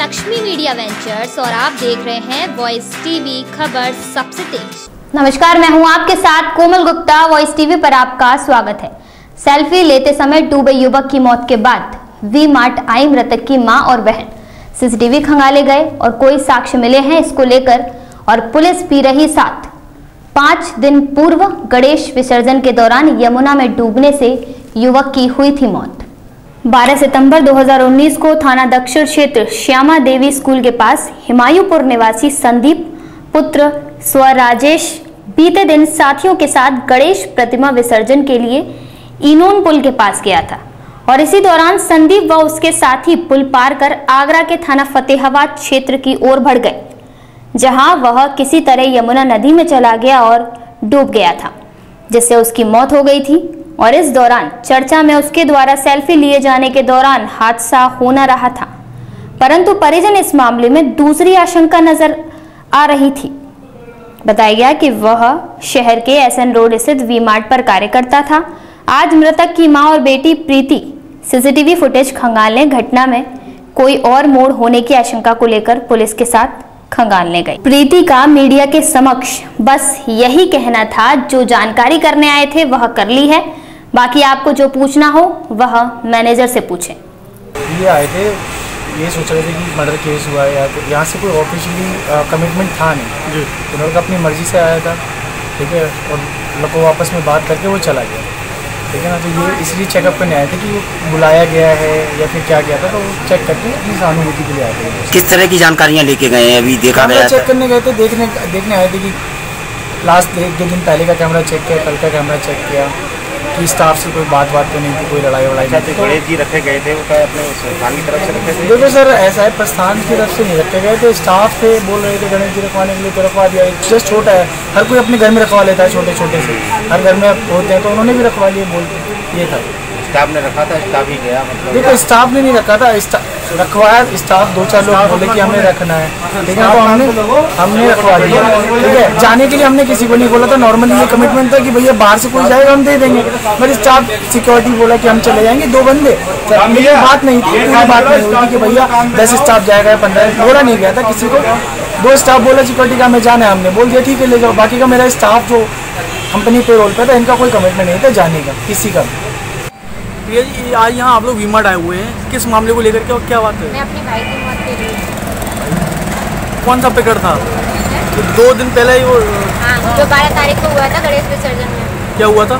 Lakshmi media ventures और आप देख रहे हैं वॉइस टीवी खबर सबसे तेज। नमस्कार, मैं हूँ आपके साथ कोमल गुप्ता। वॉइस टीवी पर आपका स्वागत है। सेल्फी लेते समय डूबे युवक की मौत के बाद वी मार्ट आई मृतक की माँ और बहन। सीसीटीवी खंगाले गए और कोई साक्ष्य मिले हैं इसको लेकर और पुलिस पी रही साथ। पाँच दिन पूर्व गणेश विसर्जन के दौरान यमुना में डूबने से युवक की हुई थी मौत। 12 सितंबर 2019 को थाना दक्षिण क्षेत्र श्यामा देवी स्कूल के पास हिमायूपुर निवासी संदीप, पुत्र स्वराजेश, बीते दिन साथियों के साथ गणेश प्रतिमा विसर्जन के लिए इनोन पुल के पास गया था और इसी दौरान संदीप व उसके साथी पुल पार कर आगरा के थाना फतेहाबाद क्षेत्र की ओर बढ़ गए, जहाँ वह किसी तरह यमुना नदी में चला गया और डूब गया था, जिससे उसकी मौत हो गई थी। और इस दौरान चर्चा में उसके द्वारा सेल्फी लिए जाने के दौरान हादसा होना रहा था। परंतु परिजन इस मामले में दूसरी आशंका नज़र आ रही थी। बताया गया कि वह शहर के एसएन रोड स्थित वी मार्ट पर कार्य करता था। आज मृतक की माँ और बेटी प्रीति सीसीटीवी फुटेज खंगालने घटना में कोई और मोड़ होने की आशंका को लेकर पुलिस के साथ खंगालने गई। प्रीति का मीडिया के समक्ष बस यही कहना था, जो जानकारी करने आए थे वह कर ली है। बाकी आपको जो पूछना हो वह मैनेजर से पूछें। ये आए थे ये सोच रहे थे कि मर्डर केस हुआ है या तो यहाँ से कोई ऑफिशियली कमिटमेंट था नहीं। जी। उन्होंने अपनी मर्ज़ी से आया था ठीक है और लोग को वापस में बात करके वो चला गया। ठीक है ना तो ये इसलिए चेकअप करने आए थे कि वो बुलाया गया है या फिर क्या गया था तो वो चेक करके अपनी सहानुभूति के लिए आए थे। किस तरह की जानकारियाँ लेके गए हैं अभी देखा गया चेक करने गए थे देखने देखने आए थे कि लास्ट एक दो दिन पहले का कैमरा चेक किया कल का कैमरा चेक किया। कि स्टाफ से कोई बात बात तो नहीं थी कोई लड़ाई वड़ाई नहीं थी तो गणेश जी रखे गए थे वो क्या अपने संस्थान की तरफ़ से रखे थे? देखो सर ऐसा है प्रस्थान की तरफ़ से नहीं रखे गए थे। स्टाफ थे बोल रहे थे गणेश जी रखवाने के लिए तो रखवा दिया जस्ट छोटा है। हर कोई अपने घर में रखवा लेता है छोटे छोटे से। हर घर में होते हैं तो उन्होंने भी रखवा लिए बोल ये था। स्टाफ ने रखा था स्टाफ ही गया मतलब। देखो स्टाफ ने नहीं रखा था रखवाया स्टाफ दो चार लोग बोले कि हमें रखना है। ठीक है तो हमने हमने रखवा लिया ठीक है जाने के लिए हमने किसी को नहीं बोला था। नॉर्मली ये कमिटमेंट था कि भैया बाहर से कोई जाएगा हम दे देंगे। बट स्टाफ सिक्योरिटी बोला कि हम चले जाएँगे। दो बंदे। तो बात नहीं थी पूरी बात नहीं हुई थी कि भैया दस स्टाफ जाएगा या पंद्रह। बोला नहीं गया था किसी को। दो स्टाफ बोला सिक्योरिटी का हमें जाना है हमने। बोल दिया ठीक है ले जाओ। बाकी का मेरा स्टाफ जो कंपनी पे रोल पे था इनका कोई कमिटमेंट नहीं था जाने का किसी का भी। जी आज यहाँ आप लोग वीमार्ट आए हुए हैं। किस मामले को लेकर के और क्या बात है? मैं अपने भाई की मौत के लिए कौन सा पिकट था? तो दो दिन पहले ही वो हाँ जो बारह तारीख को हुआ था गणेश विसर्जन में। क्या हुआ था?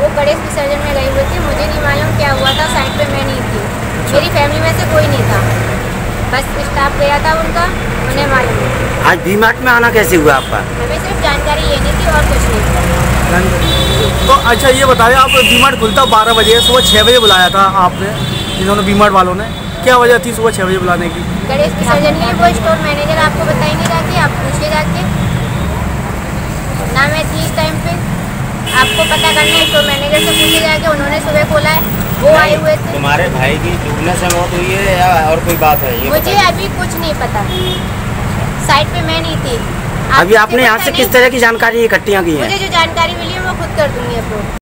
वो गणेश विसर्जन में गई हुई थी। मुझे नहीं मालूम क्या हुआ था साइड पे मैं नहीं थी। मेरी फैमिली में से कोई नहीं था। बस स्टाफ गया था उनका उन्हें मालूम आज वी में आना कैसे हुआ आपका? हमें सिर्फ़ जानकारी लेनी थी और कुछ नहीं। तो अच्छा ये बताइए आप वीमार्ट खुलता बारह बजे सुबह छः बजे बुलाया था आपने इन्होंने वीमार्ट वालों ने? क्या वजह थी सुबह छः बजे बुलाने की? गणेश विसर्जन के लिए वो स्टोर मैनेजर आपको बताएँगे जाके आप पूछिए जाके। ना मैं थी इस टाइम पे। आपको पता करना है स्टोर मैनेजर से पूछिए जाके उन्होंने सुबह खोला है वो आए हुए थे। तुम्हारे भाई की डूबने से मौत हुई है या और कोई बात है? ये मुझे अभी कुछ नहीं पता। साइड पे मैं नहीं थी। अभी आपने यहाँ से किस तरह की जानकारी इकट्ठियाँ की है? मुझे जो जानकारी मिली है वो खुद कर दूँगी अपलोड।